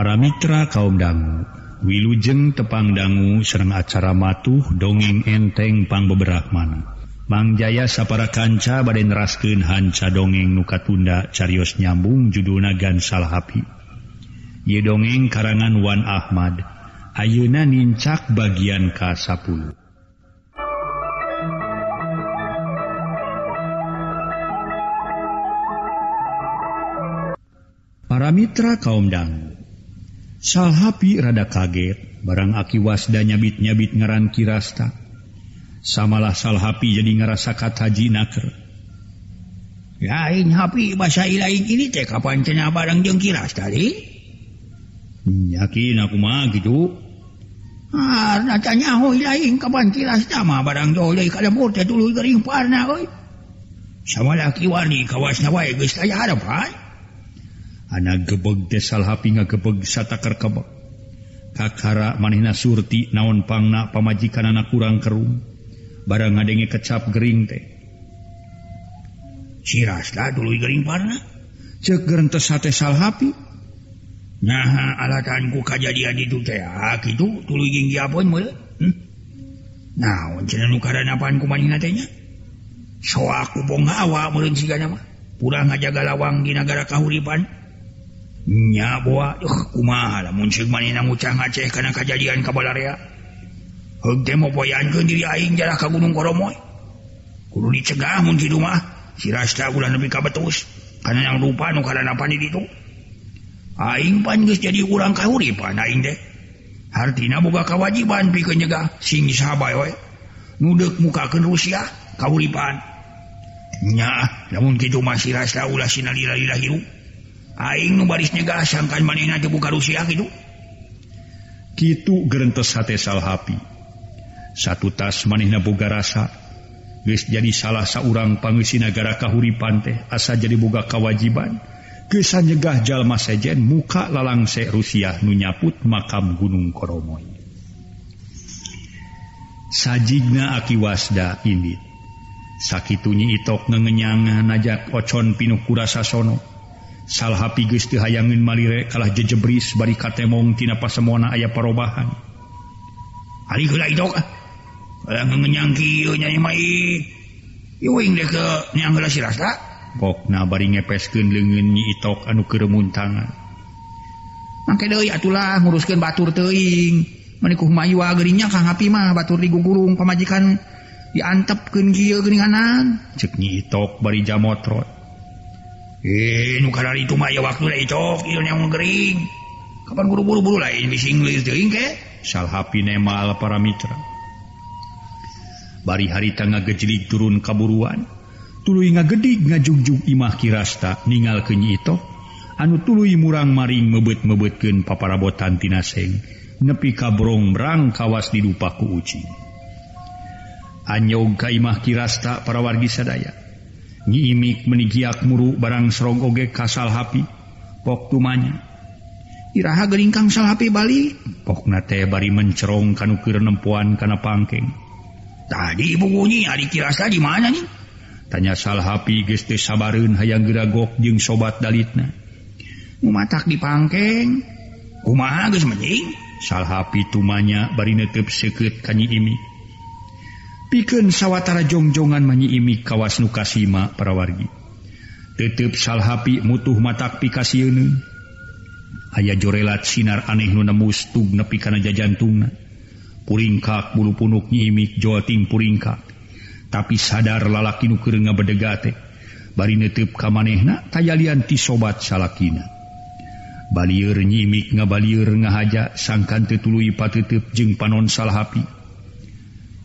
para mitra kaum dangu. Wilujeng tepang dangu serang acara matuh dongeng enteng pang beberapmana Mang Jaya sapara kanca badai neraskeun hanca dongeng nuka tunda carios nyambung judulna gan salahapi Ye dongeng karangan Wan Ahmad Ayuna nincak bagian ka 10 Para mitra kaum dangu Salhapi rada kaget barang aki wasda nyabit-nyabit ngaran kirasta. Samalah salhapi jadi ngerasa kata haji naker. Lain hapi bahasa ilain ini teh kapan cenah barang jeung kirasta tadi? Yakin aku mah gitu. Ah, nacanya hoi lain kapan kirasta mah barang doleh kalemur teh tuluy gering parna euy. Samalah wani kawasna wae geus aya harapan. anak gebeg desalhapi gebeg satakar kebeg kakara manina surti naon pangna pamajikan anak kurang kerum. Barang ngadenge kecap gering teh. Siraslah dulu gering parna. Cek gerentes sate salhapi nah alatanku kajadian itu teh gitu tulu ginggi apun mul hmm? nah nu nukaran apaan kumanina tehnya so aku bongga awak meureun sigana mah. Pura ngajaga lawang di nagara kahuripan. nyaboa uh, kumahala karena kejadian kabalarea Hegde diri aing jarak ka Gunung Koromoy. Kudu dicegah mun kitu mah. Si Rasta ulah nepi ka betus. Kana yang lupa nu kalanapan ditu. Aing pan geus jadi urang kahuripan aing teh. Hartina boga kewajiban pikeun nyegah sing sahabae we. Nu deuk mukakeun Rusia kahuripan. Nya, namun kitu mah si Rasta ulah sinalila-lila hirup. Ainggasan buka Rusia gitu. Gitu gerentes sate salhapi. Satu tas manehna boga rasa guys jadi salah seorang pangisi negara kahuri teh asa jadi boga kewajiban geus nyegah jalma sejen muka lalangse Rusia nunyaput makam Gunung Koromoy. Sajigna akiwasda ini sakitunya itok ngengenyangan najak ocon pinuh kurasa sono. salah api Gusti hayangin malire kalah jejebris bari katemong tina pasemona aya parobahan. Ari geula idok ada ngenyang kieu nya mai yuing deh ke nyang geula sirasa pokna bari ngepeskeun leungeun nyi itok anu keur muntangan mangke deui atulah nguruskeun batur teuing. Manikuh mayua gerinya kang api mah batur digugurung pamajikan. Diantepkeun kieu geuninganan cek nyi itok bari jamotrot. Eh, itu waktuing kapan buru-buru lain Salmal para Mitra. Bari hari tengah gejelik turun kaburuan. Tulu nga gedik ngajugjug imah kirasta ningal kenyi itu anu tulu murang maring mebet-mebetken paparabotan tinaseng nepi kabrong berang kawas didupaku uci. Anyog Kaimah kirasta para wargi sadaya. nyiimik menigiak muru barang serog oge kasal hapi. Pok tumanya. Iraha geringkang sal Bali. Balik pokna teh bari mencerong kanukir nempuan kana pangkeng. Tadi ibu bunyi hari kirasa di mana nih? Tanya salhapi geste sabarun hayang geragok jeung sobat dalitna. Mumatak di pangkeng. Kumaha geus menying? Salhapi tumanya bari netep seket kanyi imik piken sawwatara jongjongan menyiimi kawas nukasima para wargi tutup salhapi mutuh mata pikasiun aya jorelat sinar aneh nunemus tug nepi kana jajantungna. Puringkak bulu punuk nyiimik joting puringkak tapi sadar lalaki nuker bedegate bari netip kam manehna tayalian ti sobat salakina. Baliur nyimik ngabalir ngahaja sangkan tetului patutup jeung panon salhapi.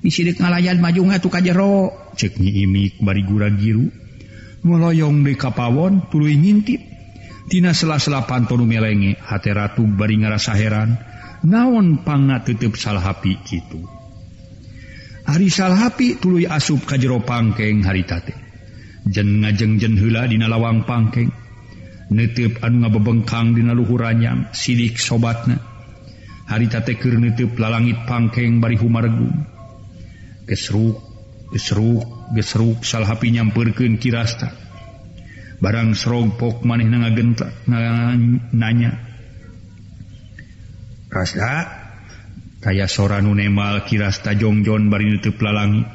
disirik ngalayan majunga tuh kajjero ceknyi imik bari gura giru. Meloyong deka pawon tuluy ngintip. Tina sela-sela pantonu melenge hati ratu bari ngerasa heran. Naon panga tetep salhapi gitu. Hari salhapi tuluy asup kajjero pangkeng haritate jen ngajeng jen hula dina lawang pangkeng. Netep anu ngabebengkang dina luhuranyam sidik sobatna. Haritate keur netep lalangit pangkeng bari humargung gesruk gesruk gesruk salahpi nyampurken kirasta. Barang serogpok maneh na genta nanya. Rasa kaya sora nunemal kirasta jongjon bari nutup lalangi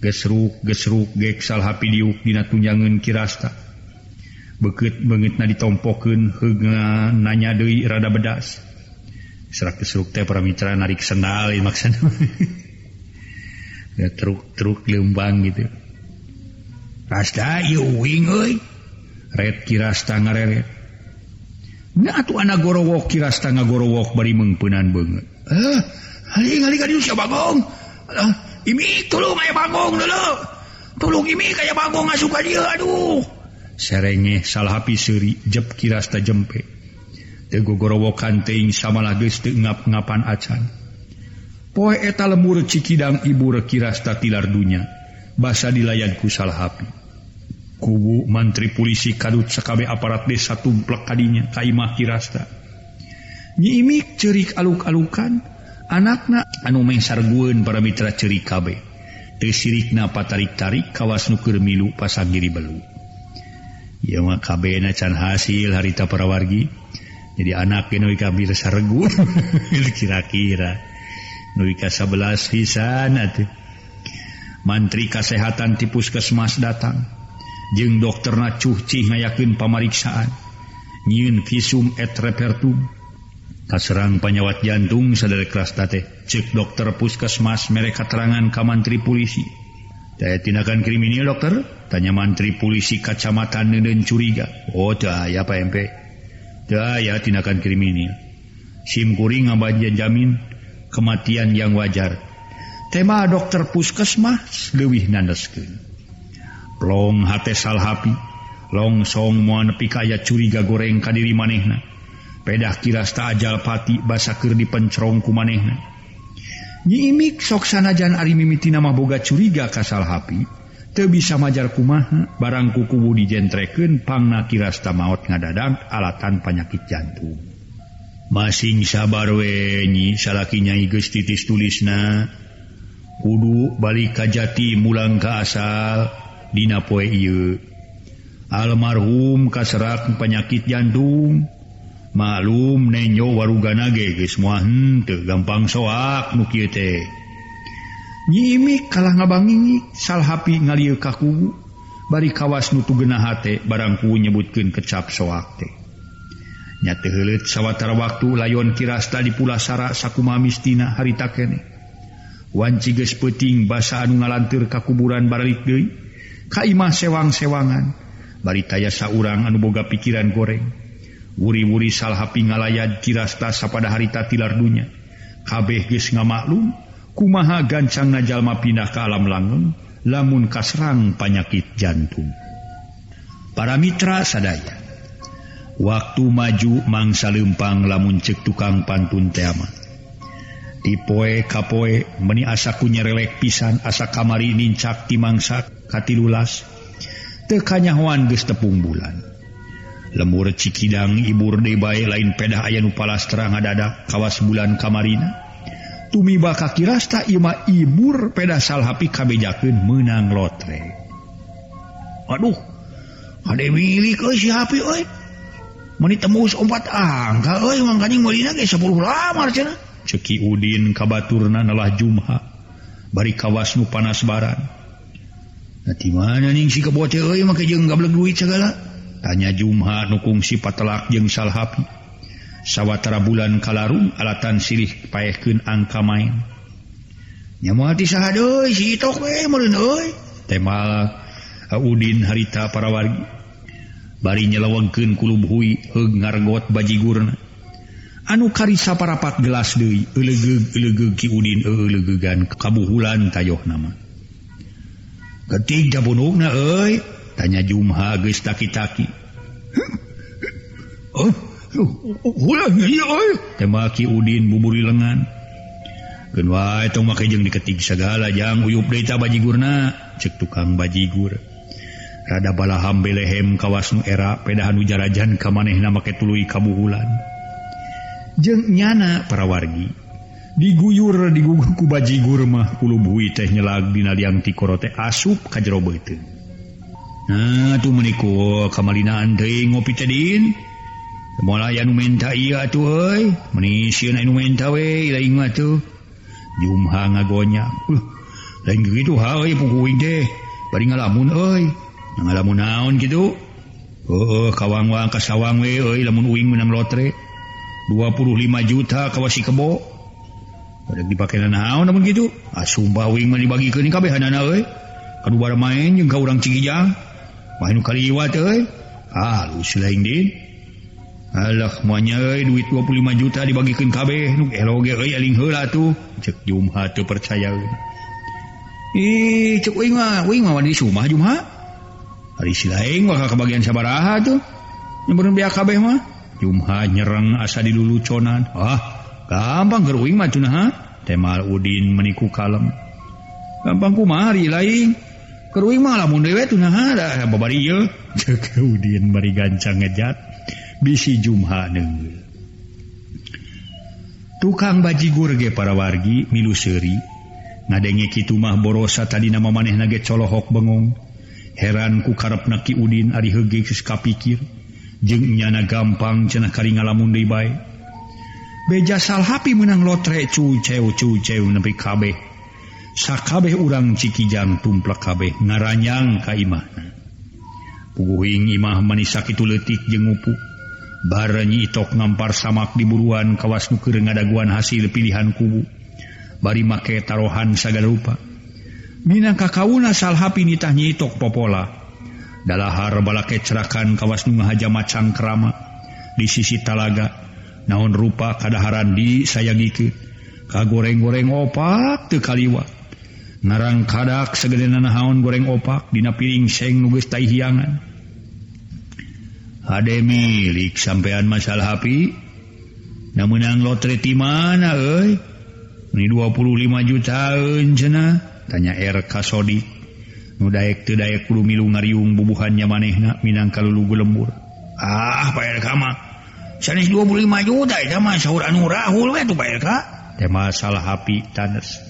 gesruk gesruk gek salahpi diuk dina tunjangan kirasta. Beket banget na ditompokeun hega nanya deui rada bedas. Serak kesruk teh para mitra narik sendal maksud truk-truk lembang gitu kiragorowok ngagorowok bari mengpenan banget eh, ini tolong kayak bagong dulu tolong ini kayak bagong nggak suka dia aduh serenge salah api seri jeb kirasta jempe. Tego gorowokan kanting sama lagi ngap-ngapan acan poe eta lembur Cikidang Ibu Rekirasta tilar dunya basa dilayanku salah api. Kubu mantri polisi kadut sekabe aparat desa tumplek kadinya kaimah kirasta. Nyimik cerik aluk-alukan anakna anu mengsargueun para mitra cerik kabe. Tersirik patarik-tarik kawas nuker milu pasagiri belu. Ya mah kabe can hasil harita para wargi jadi anak genewi kabir sargun kira-kira. Nuika 11 pisan atuh mantri kesehatan tipus Kesmas datang. Jeung dokter na cuci ngayakin pemeriksaan. Nyiin visum et repertum. Kaserang penyawat jantung sadar keras teh cek dokter puskesmas mereka terangan ke mantri polisi. Saya tindakan kriminal dokter? Tanya mantri polisi kacamatan dan curiga. Oh teu ya Pak MP teu ya tindakan kriminal. SIM kuring ngabajian jamin. kematian yang wajar. Tema dokter puskesmas lewih nandeskeun long hate salhapi longsong mua nepi kaya curiga goreng kadiri manehna. Pedah kirasta ajal pati basaker dipencerong ku manehna. Nyiimik sok sanajan ari mimiti nama boga curiga kasal hapi Te bisa majar kumaha barang kukubu dijentreken pangna kirasta maut ngadadang alatan panyakit jantung. masing sabar wenyi salahnyai geus titis tulisna kudu balik kajjati mulang ka asal Dipoe almarhum kaserak penyakit jantung malum nenyo waruganage semua gampang soak nyiimi kalah ngabangi salhapi ngaliu kaku bari kawas nutu genahate barangku nyebutkan kecap soakte nyatelit sawwatara waktu layon kirasta di pula Sara sakuma mistina harita kene. Wanci ges peting basa anu ngalantir kakuburan baralik Dei Kaimah sewang-sewangan. Bari tayasa urang anu boga pikiran goreng. Wuri-wuri salhapi ngalayad kirasta sapada harita tilar dunya. Kabeh ges ngamaklum kumaha gancang najallma pindah ke alam langgeng lamun kasrang panyakit jantung. Para mitra sadaya. waktu maju mangsa lempang lamun cek tukang pantun tema tipoe kapoe meni asaku nyerelek pisan asa kamari nincak di mangsa katilulas. Tekanyawan ges tepung bulan. Lembur cikidang ibur debae lain pedah aya nu palastra ngadada kawas bulan kamarina. Tumi baka kirasta ima ibur pedah salhapi kabejakeun menang lotre. Aduh ada milik euy si hapi euy menit tembus obat angka euy mangkaning meulina ge 10 lamar cenah ceki udin kabaturna nalah jumha bari kawas nu panas baran. Nanti mana ning si kebote euy make jeung gableg duit segala? Tanya jumha nu kungsi patelak jeung salhapi. Sawatara bulan kalarung alatan silih paehkeun angka main. Nyamual ti saha deui si itok we meureun euy. Temal uh, udin harita para wargi bari nyelewengken kulubhui ngargot bajigurna. Anu karisa parapat gelas Dewi Udin eh, kabulan tayoh nama. Ketika bunuhna oi tanya Jumha geus taki-taki. Oh, temaki Udin buburi lengan. Kedua itu makajeng diketik segala jangan uyup data bajigurna cek tukang bajigur. rada balaham belehem kawasnu era pedahan ujarajan ke manehna make tului kabuhulan jeng nyana para wargi diguyur digugu ku baji gurmah kulubhui teh nyelag dina liang tikoro teh asup ka jero beuteung nah tuh meniku kamalinaan deui ngopi teh din Mola aya nu menta ieu atuh euy, meni menisieun anu menta we lain mah tuh. Jumha ngagonya. Uh, lain gitu hae pukuing teh. Bari ngalamun euy. Oh, lamun naon gitu oh kawangwang kasawang lamunwing menang lotre. 25 juta Kawasi kebo dipakai naon namun gitu asubawing dibagi ke kedua main juga orang Cijang main kaliwat halus lain din Allah semuanya duit 25 juta dibagikan KB tuh percaya Ih, cek, wingwa, ah, wingwa, ah, wadi, sumah, kebagian sabaraha tuh. BKB mah. Jumha nyerang asa diluluconan ah gampang geruing macun tema Udin meniku kalem. Gampang kumari lain keruing malamun dewe tunahara babari ieu. Udin bari gancang ngejat. Bisi Jumha neungeul tukang bajigur ge para wargi milu seuri. Ngadenge kitu mah borosa tadi nama maneh nage colohok bengong. heran ku karep naki Udin Ari hege kapikir. Nyana gampang cenah kari ngalamun deui bae. Beja salhapi menang lotre cu ceu cu ceu nepi kabeh. Sakabeh urang cikijang tumplak kabeh ngaranyang ka imah. Puguhing imah manis sakitu letik jeung ngupu barenyi itok ngampar samak di buruan kawas nuker ngadaguan hasil pilihan kubu. Bari make taruhan sagala rupa. Minang kakauna salhapi nitah nyitok popola. Dalahar bala kecerakan kawas nu ngahaja macang kerama di sisi talaga naon rupa kadaharan di sayangiku kagoreng-goreng opak teu kaliwat narang kadak segedena naon goreng opak dina piring seng nu geus hiangan Ade milik sampean masalah HP namunang lotre ti mana euy? Ini 25 juta cenah. tanya air Kasodi. Nudaek Tedayak kudu milu ngariung bubuhannya manehna Minangka lulugu lembur ah Pak RK mah. Sanes 25 juta itu mah sahur anu rahul we itu Pak ka teh masalah hapi tanes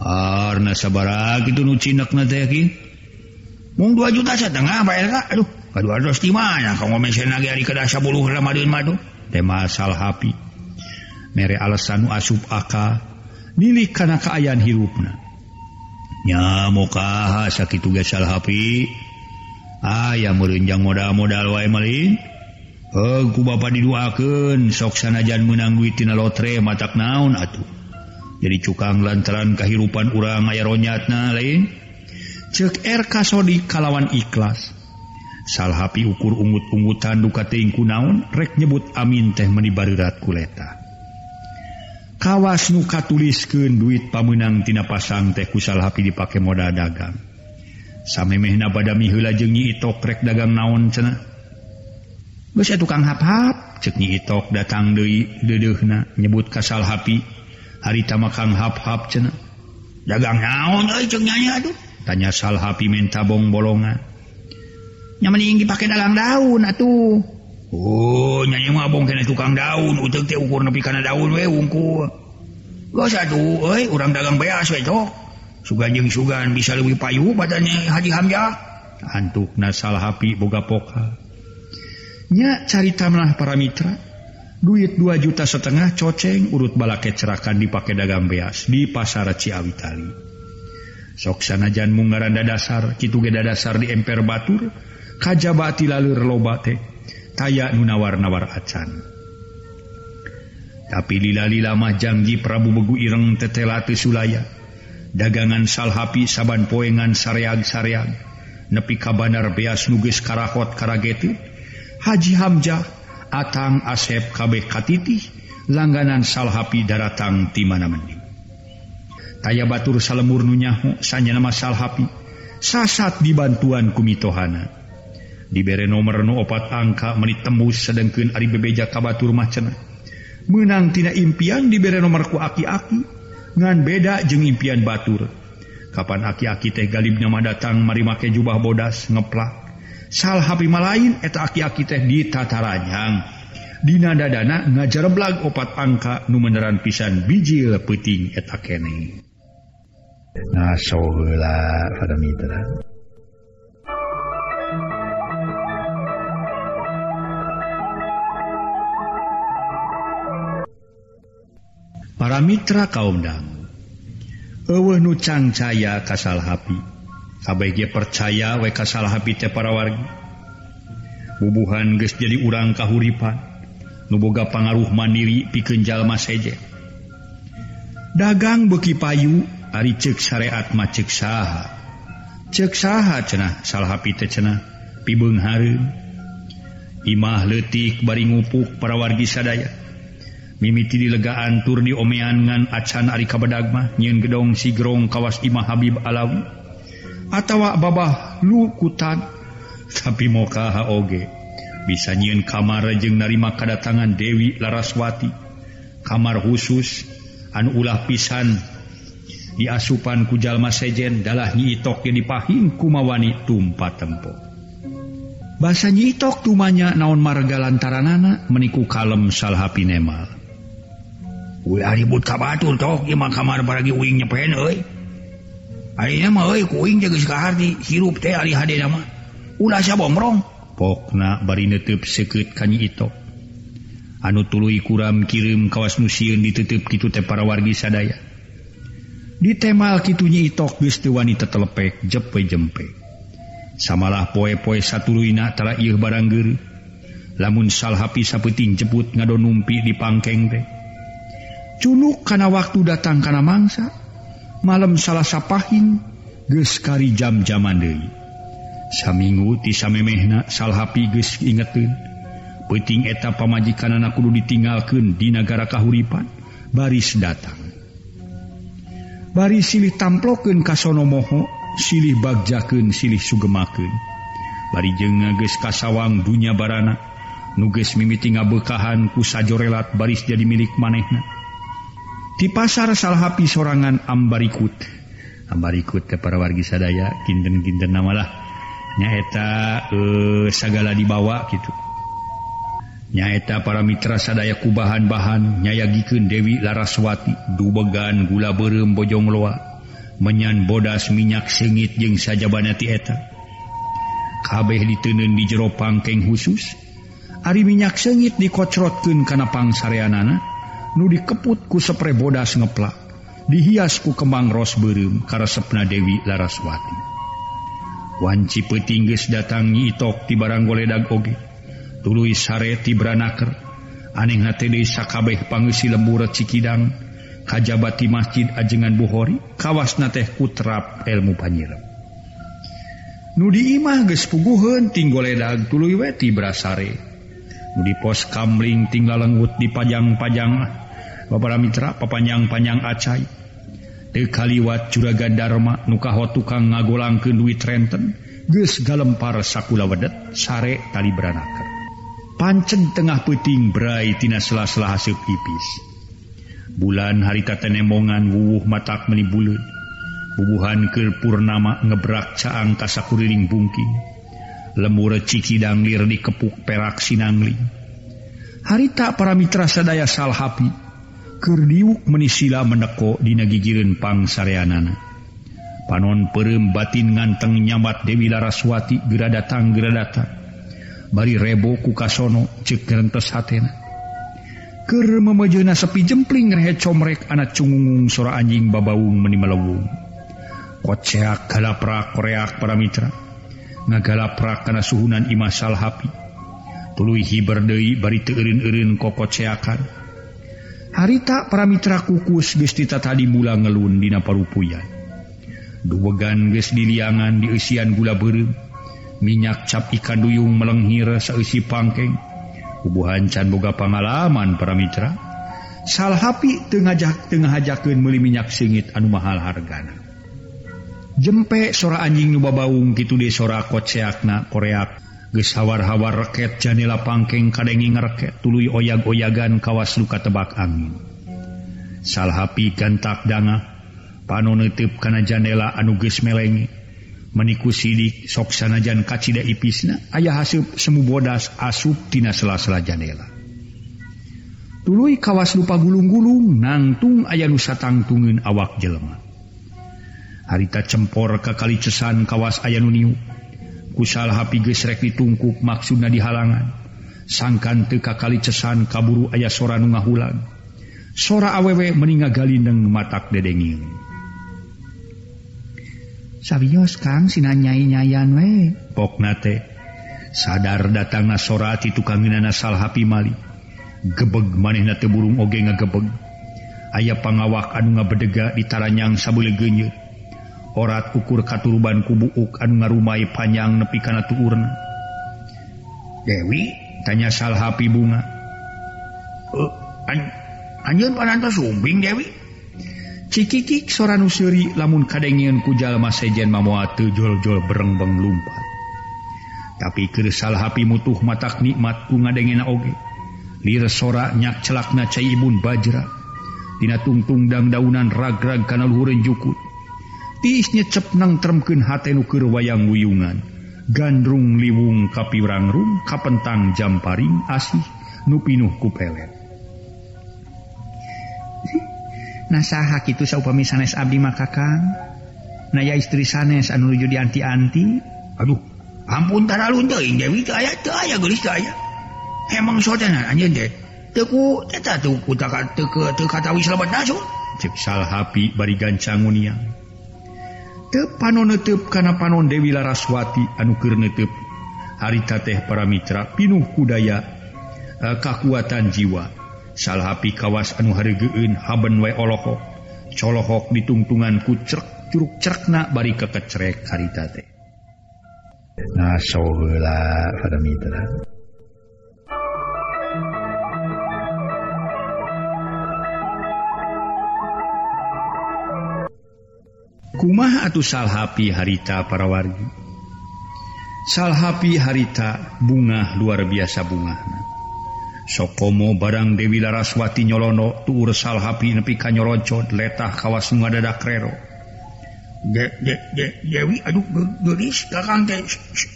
Arna sabar kitu nu cinek na teh ki. Mung 2 juta setengah Pak ka aduh kadua dos di mana? Kamu mesen lagi hari kedah 10 ramadhan madu teh masalah hapi. Mere alasan asup akal nilih kana kaayaan hirupna. mukaha sakit tugas aya ayaah merenjang modal-modal wa Malinku Bapak diduaken soksanajan menangguitina lotre mata naon atuh. Jadi cukang lantaran kehidupan urang aya ronyatna lain. Cek RK Sodi kalawan ikhlas. Salhapi ukur ungut-ungutan duka dukatingku naon rek nyebut amin teh menibarirat kuleta kawas nuka tuliskeun duit pamenangtina pasang teh kusal HP dipake moda dagang. Samemehna pada mihula itok rek dagang naon cenah. Geus tukang hap-hap cek nyi itok datang deui deudeuhna nyebut kasal salhapi harita makan hap-hap cenah. Dagang naon euy ceuk nyanya aduh. Tanya sal HP minta bong bolongan nyaman ingin pakai dagang daun atuh. Oh, nyanyi mabong kena tukang daun. Ujung teh ukur nepi kana daun we wungkul geus atuh euy urang dagang beas we cok. Sugan jeung sugan bisa leuwih payu badannya Haji Hamzah. Antukna salah hapi boga poka. Nya carita mah para mitra. Duit 2 juta setengah coceng urut balake cerakan dipake dagang beas di pasar Ciawi Tali. Sok sanajan munggaran dasar kitu ge dasar di emper batur kajabati lalur loba teh. taya nunawar-nawar acan. Tapi lila-lilamah janji Prabu Begu Ireng tetelati Sulaya. Dagangan salhapi saban poengan sareag-sareag. Nepi kabanar beas nuges karakot karageti. Haji Hamzah Atang Asep Kabeh Katiti langganan salhapi daratang ti mana mending taya batur salemur nunyahu sanya nama salhapi. Sasat dibantuan kumitohana. diberre nomor nu opat angka menit tembus sedangkan Ari bebeja kabatur macena. Menang tina impian diberre nomor ku aki-aki ngan beda jeung impian batur. Kapan aki-aki teh galib nama datang mari make jubah bodas ngeplak. Sal HP malain eta aki-aki teh di tataranyang Dina dadana ngajareblag opat angka nu meneran pisan bijil peting eta kene. Nah, so, la, para Mitra kaumdang Ewe nucangcaya kasal Hapi. KBG percaya W kasal Hapite para warga bubuhan guys jadi urang kahuripan nuboga pengaruh mandiri pikenjallma seje dagang beki payu Ari cek syariat macek saha. Ceuk saha cenah salah Hapite cenah pibeng Imah leutik bari ngupuk para wargi sadaya. mimiti dilegaan tur di omeangan acan Ari kabedagmah nyin gedong sigrong kawas Imah Habib Alawi. Atawa babah lukutan tapi mokaha oge. Bisa nyiin kamar jeng narima kedatangan Dewi Laraswati. Kamar khusus an ulah pisan. Di asupan kujallma sejen dalah nyiitok yang dipahing kumawani tumpa tempo. Bahasa nyiitok tumanya naon marga lantaran anak meniku kalem salhapi pinemal ribut kabatur toh kamar baragi uing nyepen euy ayeuna mah euy ku uing geus hirup teh ari hade nama ulah sabomrong pokna bari neuteub seukeut ka itu anu tuluy kuram kirim kawas musieun ditutup kitu teh para wargi sadaya ditemal kitu nyi itok geus teu wani tetelepek jepe jempe samalah poe-poe satuluyna tara ieu baranggeri lamun salhapi sapeuting ngadon numpi di pangkeng teh cunuk karena waktu datang karena mangsa. Malam salah sapahin geskari jam-jaman De saminggu tisamemehna salhapi ges ingetin peting eta pamajikan anak kudu ditinggalkan di negara kahuripan baris datang. Bari silih tamploken kasono moho silih bagjaken silih sugemaken bari jeng ngages kasawang dunya barana nuges mimiti ngabekahan ku sajorelat baris jadi milik manehna. di pasar salhapi sorangan ambarikut. Ambarikut ke para wargi sadaya kinten-kinten namalah nyaeta eh, segala dibawa gitu. Nyaeta para mitra sadaya kubahan bahan nyayagiken Dewi Laraswati dubegan gula berem bojong loa menyan bodas minyak sengit jeung eta. Kabeh ditenun di jero pangkeng khusus Ari minyak sengit dikocrotken kanapang sareanana nu dikeput ku seprebodas ngeplak dihiasku kembang ros Rosberem karesepna Dewi Laraswati. Wanci petinggis datangi itok di barang goledag oge tuluy sare ti branaker aneh hati desa kabeh pangusi lembur cikidang kajabati masjid ajengan buhori kawasna teh kutrap ilmu panyirem Nudi imah ges puguhan ting goledag tuluy weti brasare Nudi pos kamling tinggal lenggut di pajang-pajang Bapak Mitra papanjang-panjang acai. Dekaliwat juraga Dharma nukaho tukang ngagolang ke duit Trenten ges galempar sakula wedet sare tali Branaker pancen tengah puting berai tina sela-sela hasil pipis. Bulan harita tenemongan wuh matak menibulun bubuhan ke purnama ngebrak caang kasakuriling bungking. Lemur cikidanglir dikepuk perak sinangling. Harita para mitra sadaya salhapi kerdiuk menisila meneko dina gigireun pangsareanana panon perem batin nganteng nyamat Dewi Laraswati gera datang gera datang. bari rebo ku kasono cek gerentes hatena. Ker memajuna sepi jempling rehe comrek anak cungungung sora anjing babaung meni melewung koceak galaprak koreak para mitra. Ngagalaprak kana suhunan imah salhapi tuluy hiberdeui bari teureun-eureun kokoceakan harita para Mitra kukus gestita tadi bulan ngelun Dina parupuyan. Duwegan ges diliangan di usian gula beureum. Minyak cap ikan duyung melenghir seisi pangkeng. Kubuhan can boga pengalaman para Mitra salhapi tengahjak tengah hajakan meli minyak singit anu mahal hargana. Jempe sora anjing nubabaung gitu de sora koceakna koreak. gesawar-hawar reket Janila pangkeng kadenge ngereket tului oyag-oyagan kawas luka tebak angin. Salhapi gantak danga panon nitip kana janela anuges melengi. Meniku sidik soksanajan kacida ipisna ayah hasub semu bodas asup tina sela-sela janela tulu kawas lupa gulung-gulung nangtung ayah nusa tangtungin awak jelema. Harita cempor ke kali cesan kawas ayah nuniu kusalhapigesrek ditungkup maksudna di halangan sangkan teka kali cesan kaburu ayah sora nu ngahulang sora awewe meninga galindeng matak dedenging Sabios Kang sinanyai-nyayan we. Poknate sadar datang nasora ti tukanginana salhapi mali. Gebeg manehna teu burung oge ngagebeg. Aya pangawak anu ngabedega di taranyang sabeuleuh orat ukur katuruban kubuuk anu ngarumai panjang nepi kana tuurna Dewi tanya salhapi bunga uh, eh, anj pananta sumbing Dewi Cikikik sora nusuri lamun kadengian kujal masejen mamoa tejol-jol berengbeng lumpat. Tapi kersal salhapi mutuh matak nikmat ku ngadengena oge. Lir sora nyak celakna cai ibun bajra. Dina tungtung dang daunan ragrag kana luhureun jukut. nyecep nangtremken Hukir wayang wuyungan. Gandrung liwung kapirangrung kapentang jamparing asih nupinuh kupelet nasaha kitu saupami sanes Abdi makakan naya istri sanes anu nuju dianti-anti. Aduh. Ampun tara lunteing Dewi teu aya teu aya gelis aya. Emang sotena anjeun teh. Teku eta teu kata teu teu katawi selamat nasun cek salhapi bari gancang uniang panon netep karena panon Dewi Laraswati anukir netep harita teh para Mitra pinuh kudaya eh, e, kekuatan jiwa. Salahpi kawas anu Hargeun haben wa Allahho colohok ditungtungan kucek Curug cerkna bari kekecrek harita teh. Nah, pada Mitra. kumah atau salhapi harita para wargi? Salhapi harita bunga luar biasa bunga sokomo barang Dewi Laraswati nyolono tuur salhapi nepi kanyorocot letah kawas sungai dadak krero de, de, de, Dewi aduh gelis kakang teh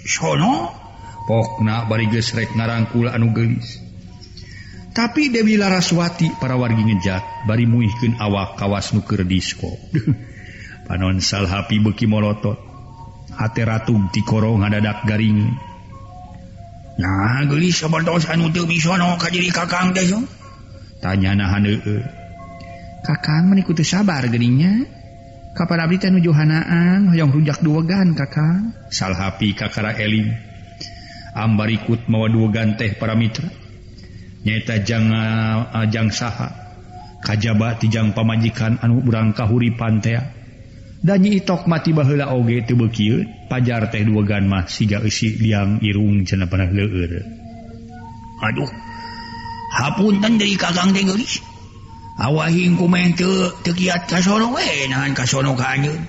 sono. Pokna bari geus rek ngarangkul anu gelis. Tapi Dewi Laraswati para wargi ngejak bari muihkeun awak kawas nuker disko. panon salhapi beki molotot hate ratu ti korong ngadadak garing. Nah gelis kakang teh tanya nahan eh. kakang menikuti sabar gerinya kapan abdi teh nuju hanaan hoyong rujak duwegan kakang. Salhapi kakara eling ambar ikut mawa duogan teh para mitra. Nyaeta jang uh, jang saha. Kajaba tijang pamajikan anu urang kahuripan teh nyiitok mati baheula oge tebekil pajar teh dua ganmah siga isi liang irung cenah pernah leueur. Aduh hapunten dari kakang teh tenggelis awahing teu kiat ka sono we nahan kasonokan anjeun.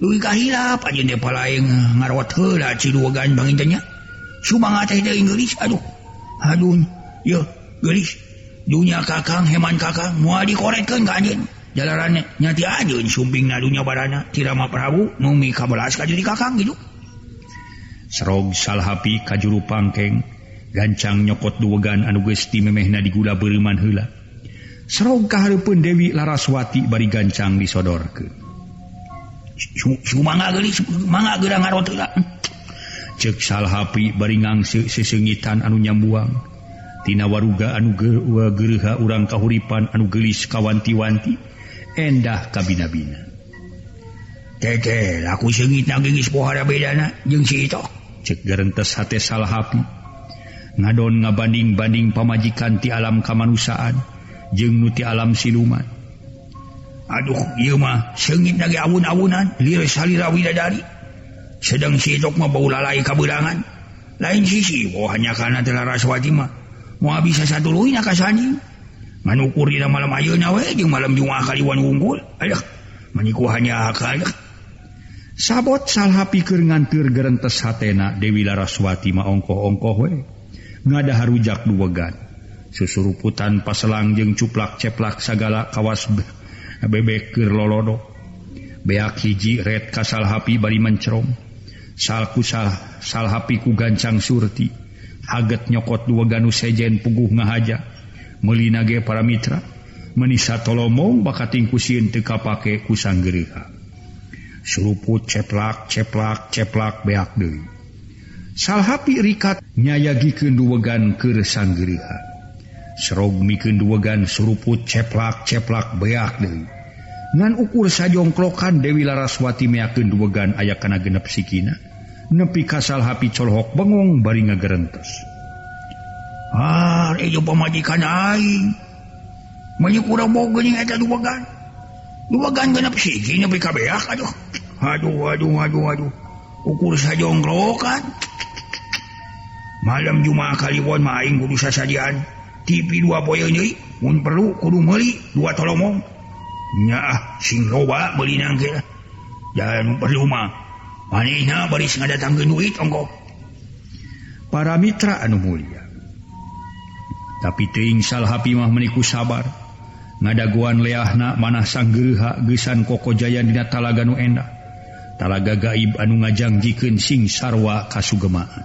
Lui kahilap aja depa heula ci hela ciruagan bangintanya Subang teh deui geulis aduh. Aduh ye geulis. Dunia kakang heman kakang moal dikoretkeun ka anjeun. jalannyati ajun sumbing nadunya badana tirama Prabu mumi kabelas ka jadi kakang gitu. Serrog salhapi kajuru pangkeng. Gancang nyokot duwegan anu geus memehna digula beriman hela serrog kaharpun Dewi Laraswati bari gancang disodorkan cek salhapi baringang sesengitan anu nyambuang. Tina waruga anu gerha urang kahuripan anu gelis kawanti-wanti. endah kabinabina. Aku sengit nagis pohara bedana jeung si itu. Cek gerentes hati salah ngadon ngabanding-banding pamajikan ti alam kemanusiaan jeung nuti alam siluman. Aduh ieu mah sengit ge awun-awunan lir salira widadari. Sedang si itu mah bau lalai kabulangan lain sisi wah oh, hanya karena telah raswati mah. Mau bisa satu luin akas anjing. manukur di malam ayeuna we jeung malam Jumat kaliwan unggul. Ayah maniku hanya akal sabot salah keur ngantir gerentes hatena Dewi Laraswati mah ongkoh-ongkoh we ngada harujak duwegan susuruputan paselang jeung cuplak ceplak sagala kawas be bebek keur lolodo. Beak hiji red ka salhapi bari mencrom. Salku salah salhapi ku gancang surti. Haget nyokot dua ganu sejen puguh ngahaja. melinage para Mitra menisa tolomong baka tingkusin teka pakai kusang geriha suruput ceplak ceplak ceplak beak deui. Salhapi rikat nyayagikeun duwegan keur sanggeriha serog mikeun duwegan suruput ceplak ceplak beak deui. Ngan ukur sajongklokan Dewi Laraswati meyakeun duwegan aya kana genep sikina nepi ka salhapi colhok bengong bari ngagerentes Ah, pemajikan ah, ukur sajongklokan malam Jumaah Kaliwon main kudusa sajaan TV dua boynya pun perlu kudu meli dua tolomong. Nya ah sing loba beli nangkir jalan perluma manehna baris ngadatangkeun duit ongko para mitra anu mulia tapi teing salhapimah meniku sabar. Ngadaguan leahna manah sanggerha gesan koko Jaya dina talaga nu endah talaga gaib anu ngajangjiken sing sarwa kasugemaan.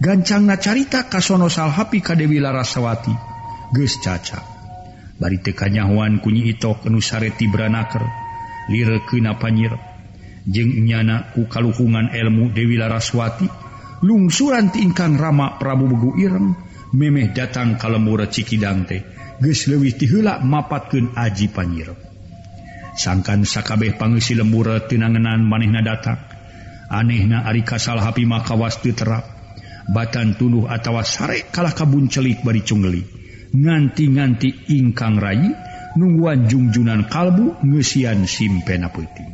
Gancang carita kasono salhapi kadewi larasawati geus caca. Bari teu kanyahuan kunyi itok anu sareti branaker lirekeuna panyir jeung nyana ku kaluhungan ilmu Dewi Laraswati lungsuran ti ingkang Rama Prabu Begu Ireng memeh datang kalembura Cikidante geus leuwih tihula mapatkeun aji panyiro sangkan sakabeh pangisi lembura tinanganan manehna datang. Anehna ari kasal hapi makawas terap. Batan tunuh atawa sare kalah kabun celik bari cungeli. Nganti-nganti ingkang rayi nungguan jungjunan kalbu ngesian simpena putih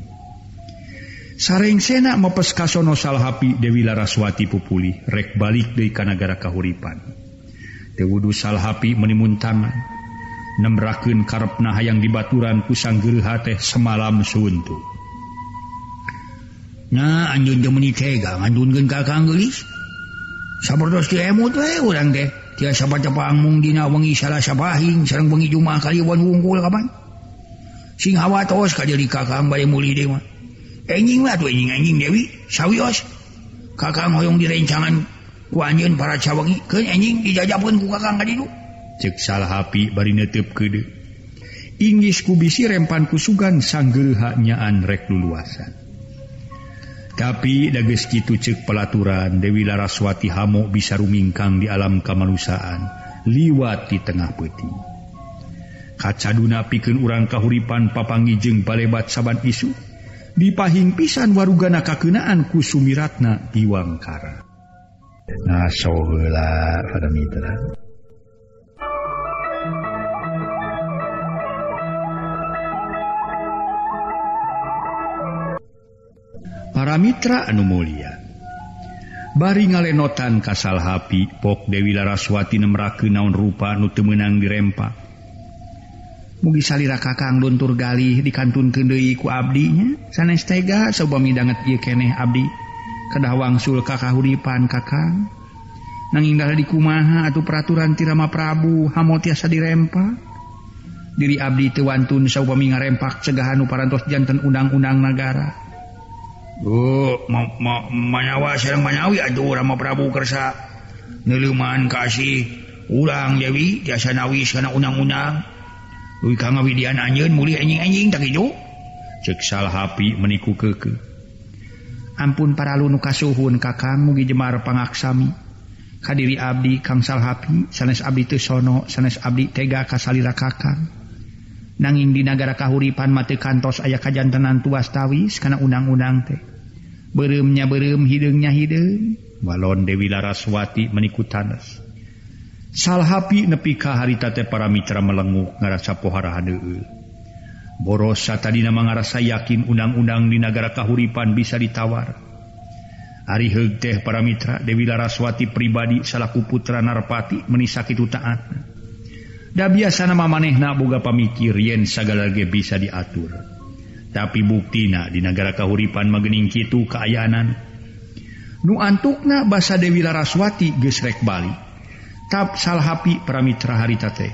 sareng sena mepes kasono salhapi Dewi Laraswati pupuli rek balik dari kanagara kahuripan. tewudu salhapi menimun tangan nemrakeun karep hayang yang dibaturan kusang gerha teh semalam suntu nah anjun teh meni tega ngandunkeun kakang gelis sapertos ti emut we urang teh. Tiasa baca pangmung dina wengi salah sabahing sareng wengi jumaah kaliwan wungkul kapan? Sing hawa tos ka jadi kakang bari muli deui mah. Enjing lah tuh enjing enjing dewi sawios kakang hoyong direncangan anjun para cawangi anjing enjing pun ku kakang kadidu. Cek salah hapi bari netep kede Inggris kubisi rempan kusugan sanggel haknyaan rek luluasan. Tapi dages kitu cek pelaturan Dewi Laraswati hamo bisa rumingkang di alam kemanusiaan liwat di tengah peti. Kacaduna pikeun urang kahuripan papanggijeng balebat saban isu dipahing pisan warugana kakenaan ku Sumiratna Diwangkara. nasohla pada mitra para Mitra anu Mulia. Bari ngalenotan kasal Hapi pok Dewi Laraswati nemrake naon rupa nu temenang dirempa. Mugi salira kakang luntur galih dikantun kendeiku abdinya. Sanestega soba midanget ieu keneh abdi. kedah wangsul kakahuripan kakang nanging dahlah di kumaha atau peraturan tirama Prabu hamo tiasa dirempak. Diri abdi tewantun saupami ngarempak cegahan parantos jantan undang-undang negara manyawa serrang manyawi aduh rama Prabu kersa. Neluman kasih urang Dewi jasa nawis karena undang-undang. Uwi kang ngawidian anjeun muli anjing-anjing tak hijau cek salah hapi meniku keke. ampun para lunu kasuhun kakang mugi jemar pangaksami. Kadiri Abdi Kangsal Hapi sanes Abdi Tusono sanes Abdi tega kasalira kakang. Nanging di negara kahuripan mate kantos aya kajantenan tuas tawis karena undang-undang teh. Beremnya berem hidungnya hidung walon Dewi Laraswati menikut tanas Salhapi nepi ka harita teh para mitra melenguk ngarasa pohara hadeul borosa tadidina mangarasa yakin undang-undang di negara kahuripan bisa ditawar. Ariheg teh para Mitra Dewi Laraswati pribadi salahku putra Narpati menisaki taat Da biasa nama manehna boga pamikir yen segala ge bisa diatur. Tapi buktina di negara kahuripan magening Kitu keayaanan nu antukna basa Dewi Laraswati gesrek Bali tap salahhapi para Mitra harita teh.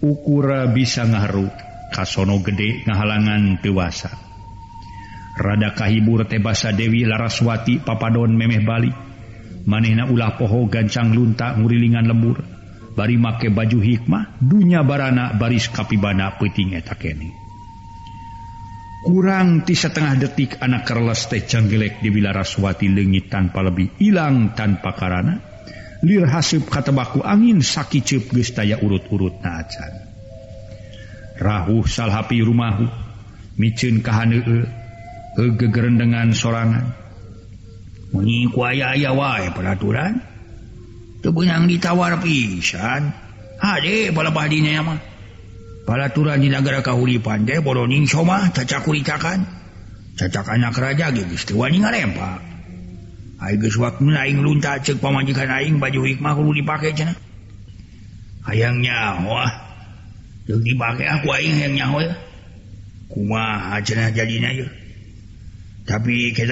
Ukura bisa ngaruh kasono gede ngahalangan dewasa. Rada kahibur tebasa Dewi laraswati papadon memeh Bali. Manehna ulah poho gancang lunta ngurilingan lembur. Bari make baju hikmah dunya barana baris kapibana peting eta kene. Kurang ti setengah detik anak kerles teh canggelek Dewi laraswati leungit tanpa lebih hilang tanpa karana. Lirhasub katebaku angin sakit geus daya urut-urut naacan Rahu salhapi rumahhu micin kahane e, gegerendengan sorangan. Munyi kuaya aya wae peraturan teu yang ditawar pisan. Hade balapah dinya mah. Palaturan di negara kahuli teh boroning somah cacak kuricakan cacak anak raja geus teu wani ngalempak geus waktuna aing lunta ceuk pamajikan aing baju hikmah kudu dipake cenah. Hayang nyawa ah. dipakai aku kuma jadi tapi kita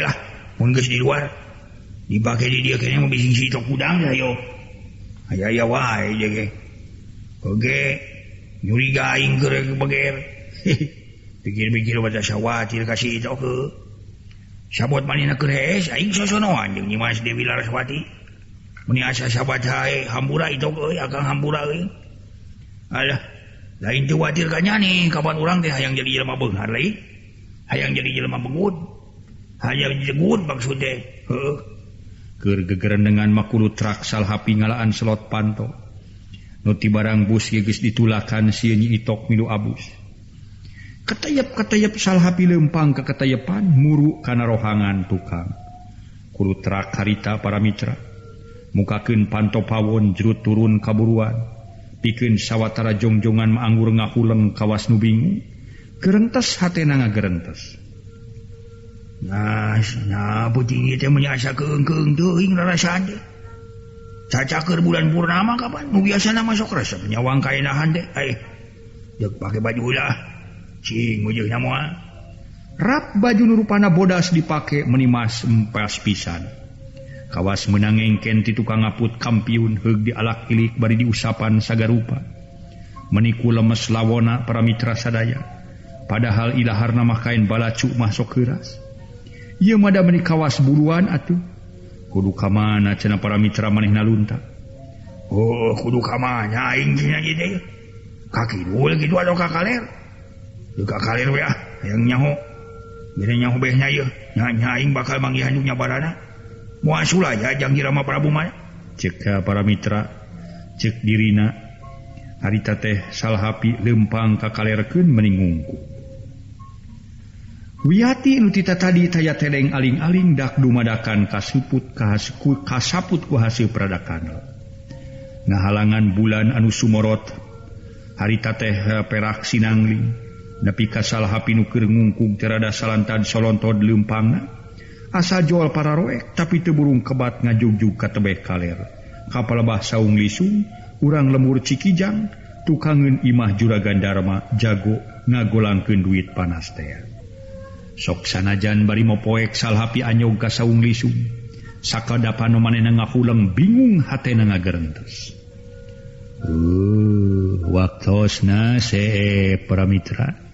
lah. Di luar. Dipakai di dia kayaknya mau bising situ kudang ya yo. Ayah ya wae jege oke nyuri gaing ke bager. Pikir-pikir baca syawatir kasih itu ke. Sabot manina nak res aing sosonoan jeung nyimas dewi laraswati meni asa sabat hae hambura itu ke akan hambura euy Alah, lain diwatirkannya nih kapan orang teh hayang jadi jelema benghar lain hayang jadi jelema bengut hayang jegut maksud teh heuh keur gegerendengan makulu trak salhapi ngalaan slot panto. Nu barang bus geges ditulakan sienyi itok milu abus. Ketayap ketayap salhapi lempang ke ketayapan muru kana rohangan tukang. Kulu trak harita para mitra. Mukakeun panto pawon jerut turun kaburuan. bikin sawwatara jongjongan maanggur ngahuleng kawas nubingu gerentes hat na nga gerentes cacaker bulan purnama kapan? Nu biasa nama sok resep nyawang kainahan deh eh dek pakai baju ulah ah. cing ujung nama rap baju nurupana bodas dipakai menimas empas pisan. kawas menangengken ti tukang ngaput kampiun heg di alak kilik bari diusapan sagarupa. Meniku lemes lawona para mitra sadaya. Padahal ilaharna mah kain balacu masuk keras ia mada meni kawas buruan atuh. Kudu kamana cena para mitra maneh nalunta? Oh kudu kamana aing cina kaki dulu gitu ada kakaler kakaler we ah yang nyaho. Bila nyaho behnya ya, nyaho aing bakal manggih barana. Musulajajangirama Prabu Maya ceka para Mitra cek dirina. Harita teh salhapi lempang kakalerkeun meningungku. Wiyati nutita tadi taya tedeng aling-aling dak dumadakan kasuput kasku kasaput ku hasil peradakan. Ngahalangan bulan anu sumorot harita teh eh, perak sinangling. Nepi ka salhapi nu keur ngungkung terada salantan solontod leumpangna asa jual para roek tapi teburung kebat ngajugjug ka katebek kaler kapal bah saung lisung urang lemur cikijang tukangen imah juragan Dharma jago ngagolangkeun duit panas teh. Sok sanajan bari mopoek salhapi anyog ka saung lisung sakada panomanena ngahulang bingung hatena ngagerentes uh, waktosna se eh, paramitra